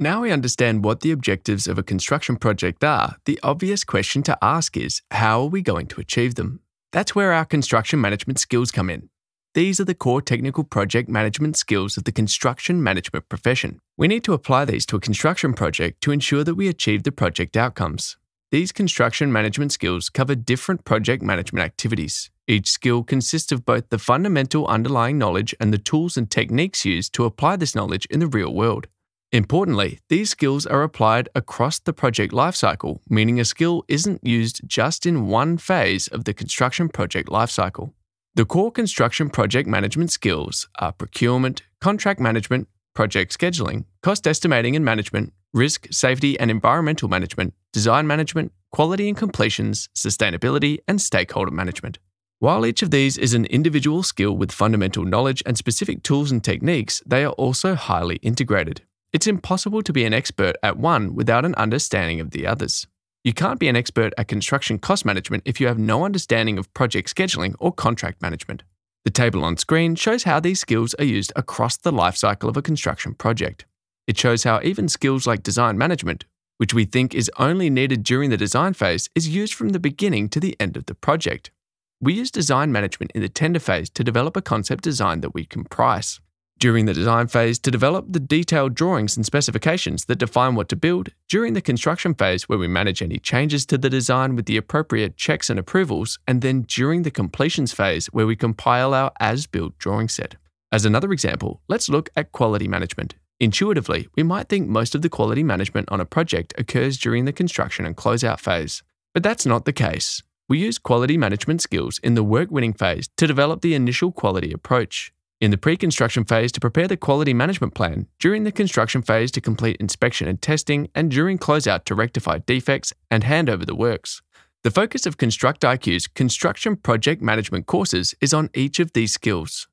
Now we understand what the objectives of a construction project are, the obvious question to ask is how are we going to achieve them? That's where our construction management skills come in. These are the core technical project management skills of the construction management profession. We need to apply these to a construction project to ensure that we achieve the project outcomes. These construction management skills cover different project management activities. Each skill consists of both the fundamental underlying knowledge and the tools and techniques used to apply this knowledge in the real world. Importantly, these skills are applied across the project lifecycle, meaning a skill isn't used just in one phase of the construction project lifecycle. The core construction project management skills are procurement, contract management, project scheduling, cost estimating and management, risk, safety and environmental management, design management, quality and completions, sustainability, and stakeholder management. While each of these is an individual skill with fundamental knowledge and specific tools and techniques, they are also highly integrated. It's impossible to be an expert at one without an understanding of the others. You can't be an expert at construction cost management if you have no understanding of project scheduling or contract management. The table on screen shows how these skills are used across the lifecycle of a construction project. It shows how even skills like design management, which we think is only needed during the design phase, is used from the beginning to the end of the project. We use design management in the tender phase to develop a concept design that we can price during the design phase to develop the detailed drawings and specifications that define what to build, during the construction phase where we manage any changes to the design with the appropriate checks and approvals, and then during the completions phase where we compile our as built drawing set. As another example, let's look at quality management. Intuitively, we might think most of the quality management on a project occurs during the construction and closeout phase. But that's not the case. We use quality management skills in the work winning phase to develop the initial quality approach in the pre construction phase to prepare the quality management plan, during the construction phase to complete inspection and testing, and during closeout to rectify defects and hand over the works. The focus of Construct IQ's construction project management courses is on each of these skills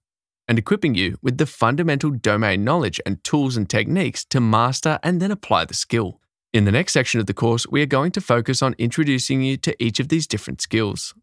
and equipping you with the fundamental domain knowledge and tools and techniques to master and then apply the skill. In the next section of the course, we are going to focus on introducing you to each of these different skills.